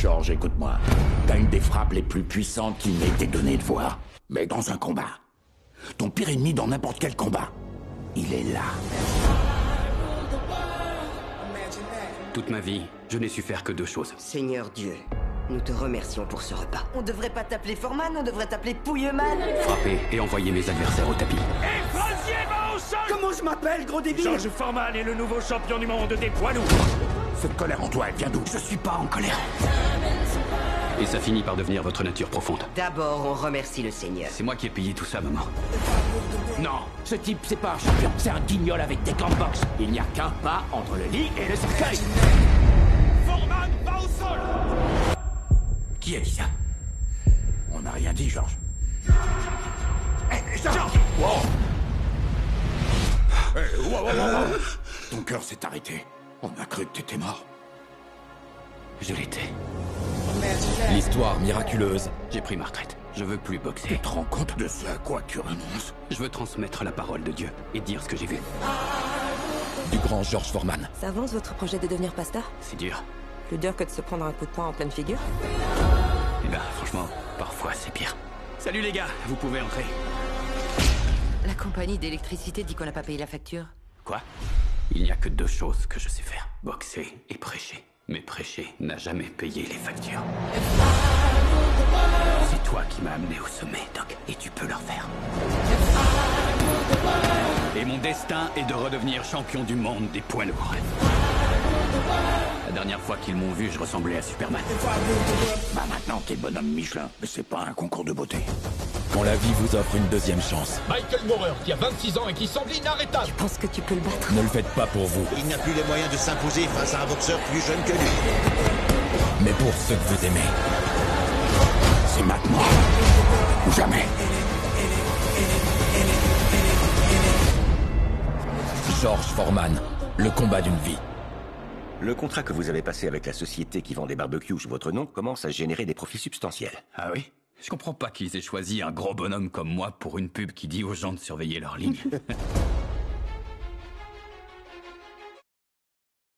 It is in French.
George, écoute-moi. T'as une des frappes les plus puissantes qui m'ait été donnée de voir. Mais dans un combat. Ton pire ennemi dans n'importe quel combat. Il est là. Toute ma vie, je n'ai su faire que deux choses. Seigneur Dieu, nous te remercions pour ce repas. On devrait pas t'appeler Foreman, on devrait t'appeler Pouilleman. Frapper et envoyer mes adversaires au tapis. Je m'appelle, gros débile George Foreman est le nouveau champion du monde des poids lourds. Cette colère en toi, elle vient d'où? Je suis pas en colère. Et ça finit par devenir votre nature profonde. D'abord, on remercie le Seigneur. C'est moi qui ai payé tout ça, maman. Non, ce type, c'est pas un champion, c'est un guignol avec des gants de boxe. Il n'y a qu'un pas entre le lit et le cercueil. Foreman va au sol Qui a dit ça? On n'a rien dit, Georges. Hé, Georges Wow, wow, wow. Ton cœur s'est arrêté. On a cru que t'étais mort. Je l'étais. L'histoire miraculeuse J'ai pris ma retraite. Je veux plus boxer. Tu te rends compte de ce à quoi tu renonces? Je veux transmettre la parole de Dieu et dire ce que j'ai vu. du grand George Foreman. Ça avance votre projet de devenir pasteur? C'est dur. Plus dur que de se prendre un coup de poing en pleine figure? Eh ben, franchement, parfois c'est pire. Salut les gars, vous pouvez entrer. La compagnie d'électricité dit qu'on n'a pas payé la facture. Quoi? Il n'y a que deux choses que je sais faire. Boxer et prêcher. Mais prêcher n'a jamais payé les factures. C'est toi qui m'as amené au sommet, Doc, et tu peux le refaire. Et mon destin est de redevenir champion du monde des poids lourds. La dernière fois qu'ils m'ont vu, je ressemblais à Superman. Bah maintenant, t'es bonhomme Michelin, mais c'est pas un concours de beauté. Quand la vie vous offre une deuxième chance, Michael Moorer, qui a 26 ans et qui semble inarrêtable. Je pense que tu peux le battre. ne le faites pas pour vous, Il n'a plus les moyens de s'imposer face à un boxeur plus jeune que lui. mais pour ceux que vous aimez. C'est maintenant ou jamais. George Foreman, le combat d'une vie. Le contrat que vous avez passé avec la société qui vend des barbecues sous votre nom commence à générer des profits substantiels. Ah oui? Je comprends pas qu'ils aient choisi un gros bonhomme comme moi pour une pub qui dit aux gens de surveiller leur ligne.